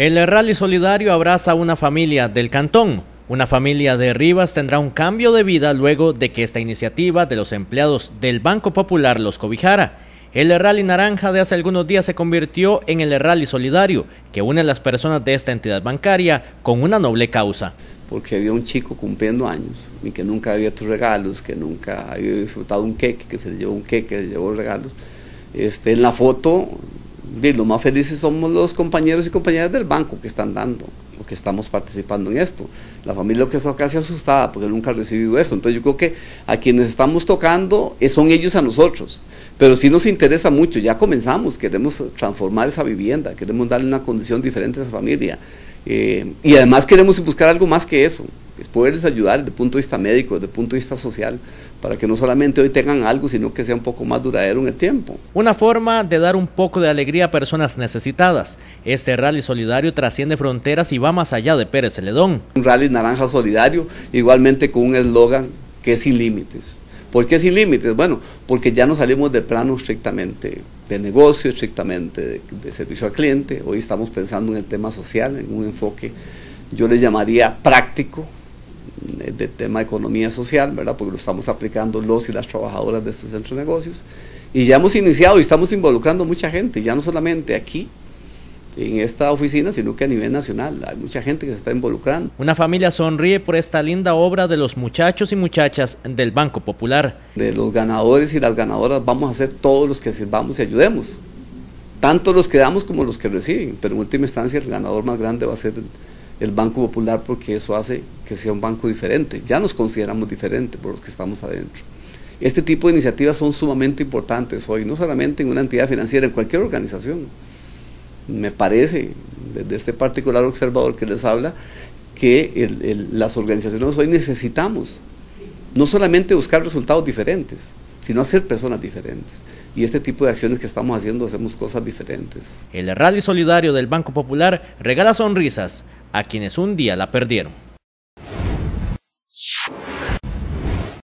El Rally Solidario abraza a una familia del cantón. Una familia de Rivas tendrá un cambio de vida luego de que esta iniciativa de los empleados del Banco Popular los cobijara. El Rally Naranja de hace algunos días se convirtió en el Rally Solidario, que une a las personas de esta entidad bancaria con una noble causa. Porque había un chico cumpliendo años y que nunca había hecho regalos, que nunca había disfrutado un queque, que se le llevó un queque, que se llevó regalos. Este, en la foto y lo más felices somos los compañeros y compañeras del banco que están dando, o que estamos participando en esto. La familia que está casi asustada porque nunca ha recibido esto. Entonces yo creo que a quienes estamos tocando eh, son ellos a nosotros. Pero sí nos interesa mucho, ya comenzamos, queremos transformar esa vivienda, queremos darle una condición diferente a esa familia. Eh, y además queremos buscar algo más que eso, es poderles ayudar desde el punto de vista médico, desde el punto de vista social, para que no solamente hoy tengan algo, sino que sea un poco más duradero en el tiempo. Una forma de dar un poco de alegría a personas necesitadas. Este rally solidario trasciende fronteras y va más allá de Pérez Celedón. Un rally naranja solidario, igualmente con un eslogan que es sin límites. ¿Por qué sin límites? Bueno, porque ya no salimos del plano estrictamente de negocio, estrictamente de, servicio al cliente. Hoy estamos pensando en el tema social, en un enfoque, yo le llamaría práctico, de, tema de economía social, ¿verdad? Porque lo estamos aplicando los y las trabajadoras de estos centros de negocios. Y ya hemos iniciado y estamos involucrando mucha gente, ya no solamente aquí, en esta oficina, sino que a nivel nacional. Hay mucha gente que se está involucrando. Una familia sonríe por esta linda obra de los muchachos y muchachas del Banco Popular. De los ganadores y las ganadoras vamos a ser todos los que sirvamos y ayudemos. Tanto los que damos como los que reciben, pero en última instancia el ganador más grande va a ser el, Banco Popular porque eso hace que sea un banco diferente. Ya nos consideramos diferentes por los que estamos adentro. Este tipo de iniciativas son sumamente importantes hoy, no solamente en una entidad financiera, en cualquier organización me parece, desde este particular observador que les habla, que las organizaciones hoy necesitamos no solamente buscar resultados diferentes, sino hacer personas diferentes. Y este tipo de acciones que estamos haciendo, hacemos cosas diferentes. El Rally Solidario del Banco Popular regala sonrisas a quienes un día la perdieron.